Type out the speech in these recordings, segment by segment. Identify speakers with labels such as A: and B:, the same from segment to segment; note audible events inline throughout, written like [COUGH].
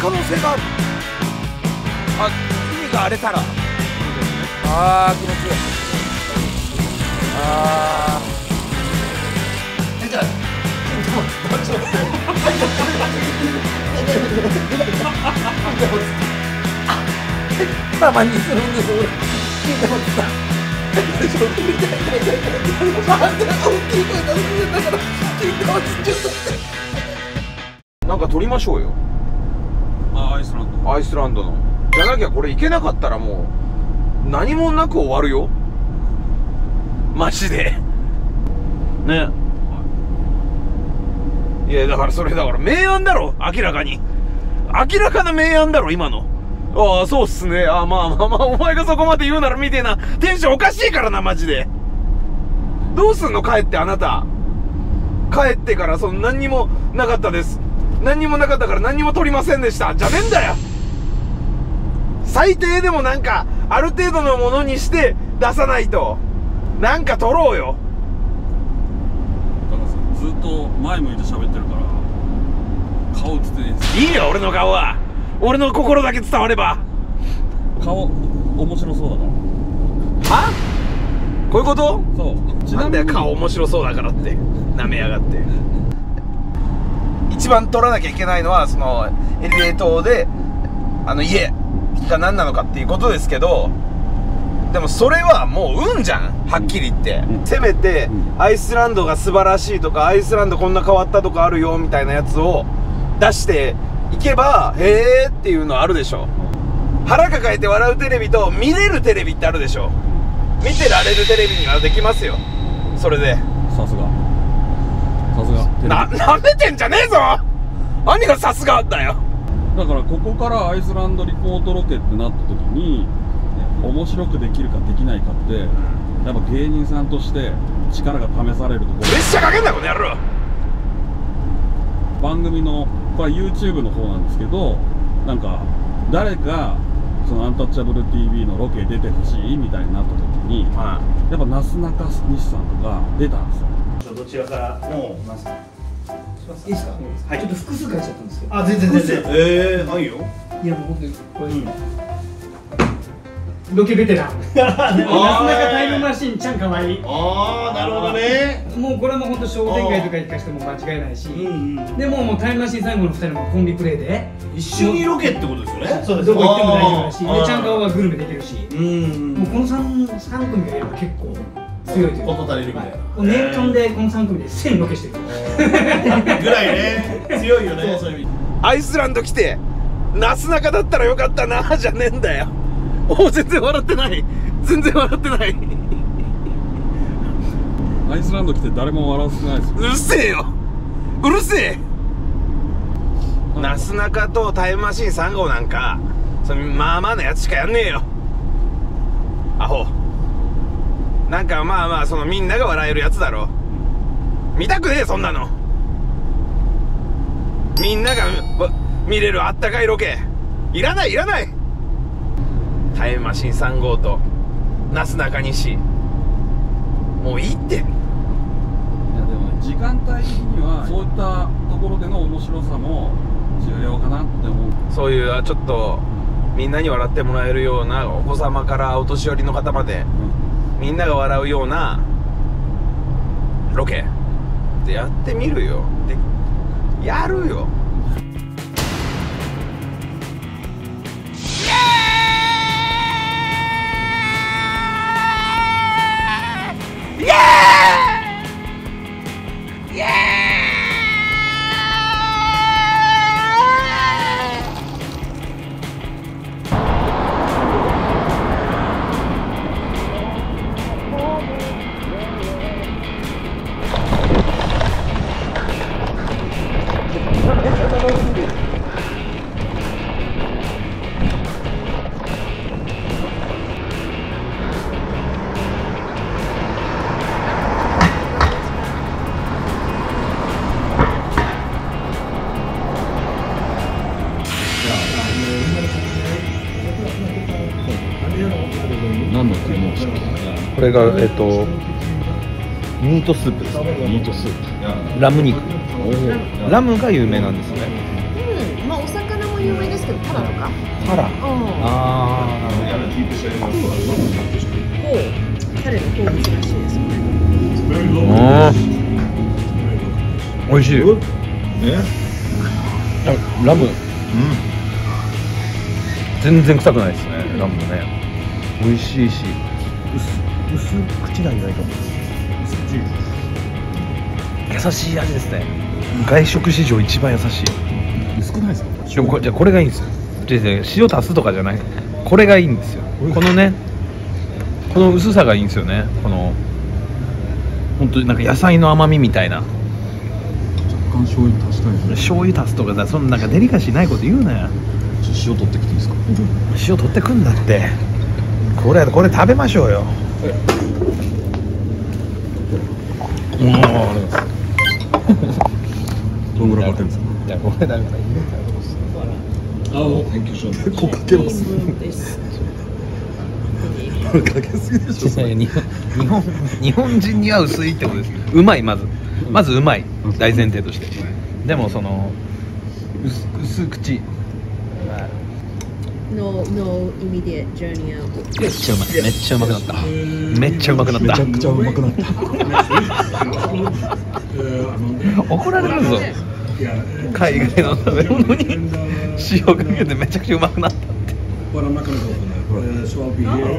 A: 可能性がある。あ海が荒れたら。ああ気持ちいい。あ
B: じゃ
A: あたまにするんです俺聞いてますさちょっと見たい痛い痛い痛いあんた大きい声出すんだから聞いてますちょっとなんか撮りましょうよ
C: イスランド
A: アイスランドの。じゃなきゃこれ行けなかったらもう何もなく終わるよ。マジで。ね。いやだからそれだから明暗だろ。明らかに。明らかな明暗だろ今の。ああそうっすね。ああまあまあまあお前がそこまで言うならみてえな。テンションおかしいからなマジで。どうすんの？帰ってあなた。帰ってからその何にもなかったです何にもなかったから何にも取りませんでした。じゃねえんだよ。最低でもなんかある程度のものにして出さないと。なんか取ろうよ。
C: だからさずっと前向いて喋ってるから顔映ってねえんです
A: いいよ俺の顔は。俺の心だけ伝われば。
C: 顔面白そうだか
A: は？こういうこと？
C: らそう。ち
A: な
C: なん
A: だよ顔面白そうだからって。なめやがって。一番取らなきゃいけないのはそのエリエ島であの家が何なのかっていうことですけどでもそれはもう運じゃんはっきり言って、
C: うん。
A: せめて
C: うん。
A: アイスランドが素晴らしいとかアイスランドこんな変わったとこあるよみたいなやつを出していけばへーっていうのあるでしょ。腹抱えて笑うテレビと見れるテレビってあるでしょ。見てられるテレビにはできますよ。それで。
C: さすが。さすが。
A: ななめてんじゃねえぞ。何がさすがだよ。
C: だからここからアイスランドリポートロケってなった時に面白くできるかできないかってやっぱ芸人さんとして力が試されるとこ
A: プレッシャーかけんなこの野郎。
C: ろ番組のこれは YouTube の方なんですけどなんか誰がそのアンタッチャブル TV のロケ出てほしいみたいになった時に
A: ま
C: やっぱなすなか西さんとか出たんですよ。
D: どちらから。もうます
E: いいですか、
D: はい。
E: ちょっと複数書いちゃったんですけど。
D: あ全然全然。ええはいよ。
E: いやもう本当にこれ、
D: うん。
E: ロケベテラン。[LAUGHS] なすなかタイムマシーンちゃんかわいい。
D: ああなるほどね。
E: もうこれも本当商店街とか行かしても間違いないし。
D: うんうん
E: でももうタイムマシーン最後の2人のコンビプレーで。
D: 一緒にロケってことですよね。
E: そうです。どこ行っても大丈夫だしでちゃんかわはグルメできるし。
D: うん
E: もうこの 3, 三組がやっぱ結構強いというか。
D: 事足りるみたい。な
E: はもう年間でこの3組で1000ロケしてる。[LAUGHS]
D: ぐらいね。強いよねそう。そういう意味。
A: あアイスランド来てなすなかだったらよかったなじゃねえんだよ。お全然笑ってない。全然笑ってない。う
C: アイスランド来て誰も笑わせてないですよ。
A: るせえよ。うるせえ。なすなかとタイムマシーン3号なんかそのまあまあなやつしかやんねえよ。アホなんかまあまあそのみんなが笑えるやつだろ。見たくねえそんなの。みんながわ見れるあったかいロケ。いらないいらない。タイムマシーン3号となすなかにし。もういいって。
C: いやでもね時間帯的にはそういったところでの面白さも重要かなって思う。
A: そういうあちょっとみんなに笑ってもらえるようなお子様からお年寄りの方までみんなが笑うようなロケ。でやってみるよ。でやるよ。これがえっとミートスープです。
C: ミートスープ。
A: ラム肉。ラムが有名なんですね。
F: うん、まあお魚もも有名ですけどタラとか。
G: タラ。
F: うん。
G: ああなるほど。
F: こうタレの好物らしいですよね
G: 美味しいラム全然臭くないですねラムもね。美味しいし薄薄口が意外と優しい味ですね。外食史上一番優しい。
C: 薄くないですか？
G: でもこれじゃあこれがいいんですよ。塩足すとかじゃない。これがいいんですよ。このねこの薄さがいいんですよね。この本当になんか野菜の甘みみたいな。
C: 若干醤油足したいですね。
G: 醤油足すとかさそのなんかデリカシーないこと言うなよ。
C: 塩取ってきていいですか？
G: 塩取ってくんだって。これこれ食べましょうようんあ
C: どんぐらいかけるんですか？
G: いやこれだから
C: 結構かけますかけすぎでしょ
G: 日本日本人には薄いってことですうまいまず。まずうまい。大前提として。でもその薄薄口
F: No, no immediate journey out
G: めっちゃうまい。めっちゃうまくなった。めっちゃうまくなった。
C: めちゃくちゃうまくなった。
G: 怒られるぞ。海外の食べ物に塩かけてめちゃくちゃうまくなったって。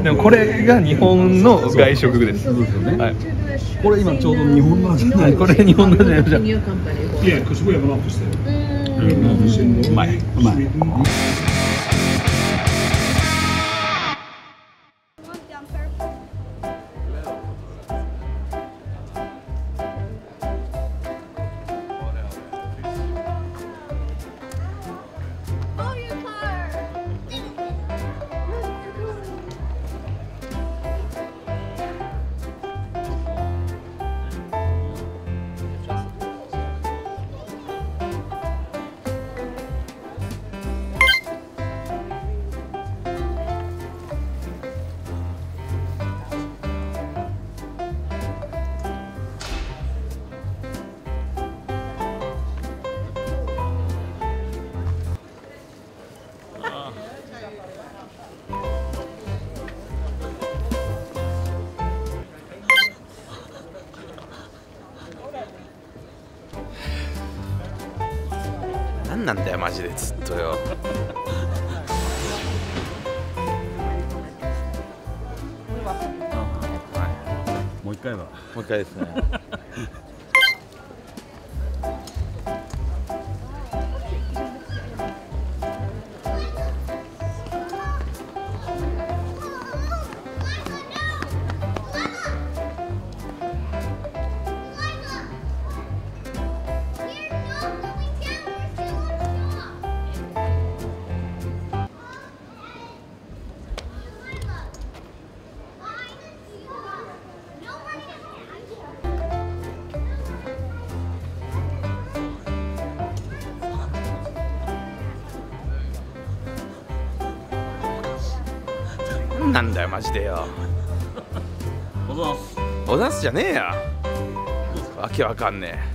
G: でもこれが日本の外食です。
C: そうですよね。
G: はい。
C: これ今ちょうど日本の味。じゃない
G: これ日本のじゃないじゃん
F: in your company
H: Yeah, because we have an office there.
G: うまい。う
C: まい。
F: Oh,
G: なんだよマジでずっとよ。[LAUGHS]
C: もう一回だ
G: もう一回ですね [LAUGHS] 何なんだよマジでよ。
C: おざす。
G: おざすじゃねえやわけわかんねえ。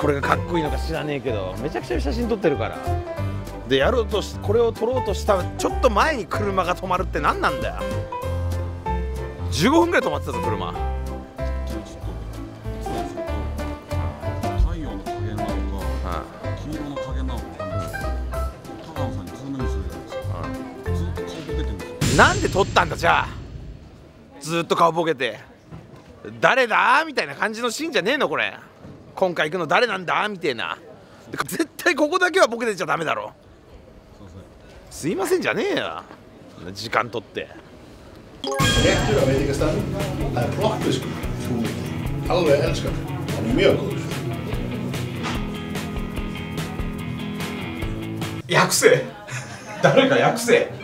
G: これがかっこいいのか知らねえけどめちゃくちゃ写真撮ってるから。でやろうとしこれを撮ろうとしたちょっと前に車が止まるって何なんだよ。15分ぐらい止まってたぞ車
C: なんで
G: 撮ったんだじゃあ。ずっと顔ボケて。誰だ？みたいな感じのシーンじゃねえのこれ。今回行くの誰なんだ？みたいな。絶対ここだけはボケてちゃダメだろ。
C: すいません
G: じゃねえよ。時間取って。薬せ。誰か薬せ。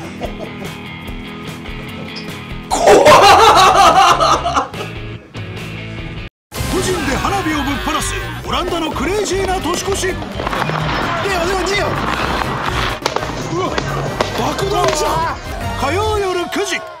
I: オランダのクレイジーな年越し。ネオネオネオうわ爆弾じゃん。火曜夜9時